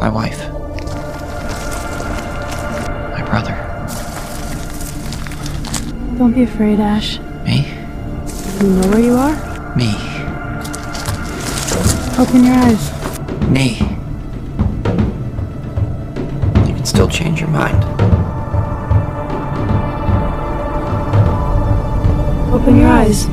My wife. My brother. Don't be afraid, Ash. Me? You know where you are? Me. Open your eyes. Me. You can still change your mind. Open your eyes.